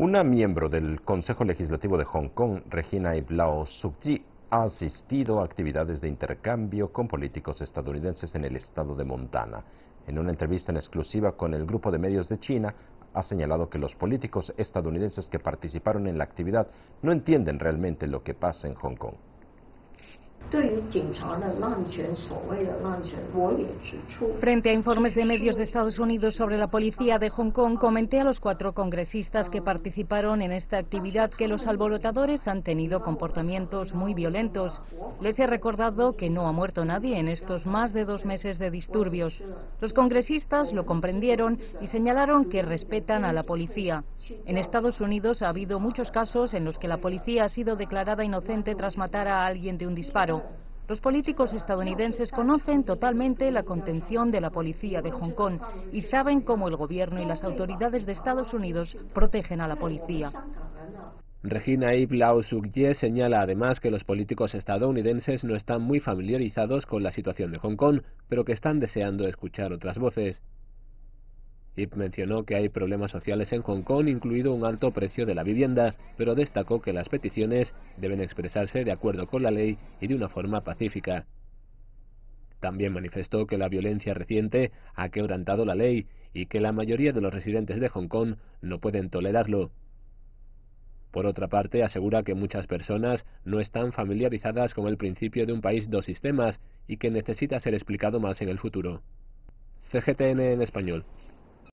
Una miembro del Consejo Legislativo de Hong Kong, Regina Iblao Sukji, ha asistido a actividades de intercambio con políticos estadounidenses en el estado de Montana. En una entrevista en exclusiva con el grupo de medios de China, ha señalado que los políticos estadounidenses que participaron en la actividad no entienden realmente lo que pasa en Hong Kong. Frente a informes de medios de Estados Unidos sobre la policía de Hong Kong, comenté a los cuatro congresistas que participaron en esta actividad que los alborotadores han tenido comportamientos muy violentos. Les he recordado que no ha muerto nadie en estos más de dos meses de disturbios. Los congresistas lo comprendieron y señalaron que respetan a la policía. En Estados Unidos ha habido muchos casos en los que la policía ha sido declarada inocente tras matar a alguien de un disparo. Los políticos estadounidenses conocen totalmente la contención de la policía de Hong Kong y saben cómo el gobierno y las autoridades de Estados Unidos protegen a la policía. Regina Ip Lau Suk Ye señala además que los políticos estadounidenses no están muy familiarizados con la situación de Hong Kong, pero que están deseando escuchar otras voces. Ip mencionó que hay problemas sociales en Hong Kong, incluido un alto precio de la vivienda, pero destacó que las peticiones deben expresarse de acuerdo con la ley y de una forma pacífica. También manifestó que la violencia reciente ha quebrantado la ley y que la mayoría de los residentes de Hong Kong no pueden tolerarlo. Por otra parte, asegura que muchas personas no están familiarizadas con el principio de un país dos sistemas y que necesita ser explicado más en el futuro. CGTN en español.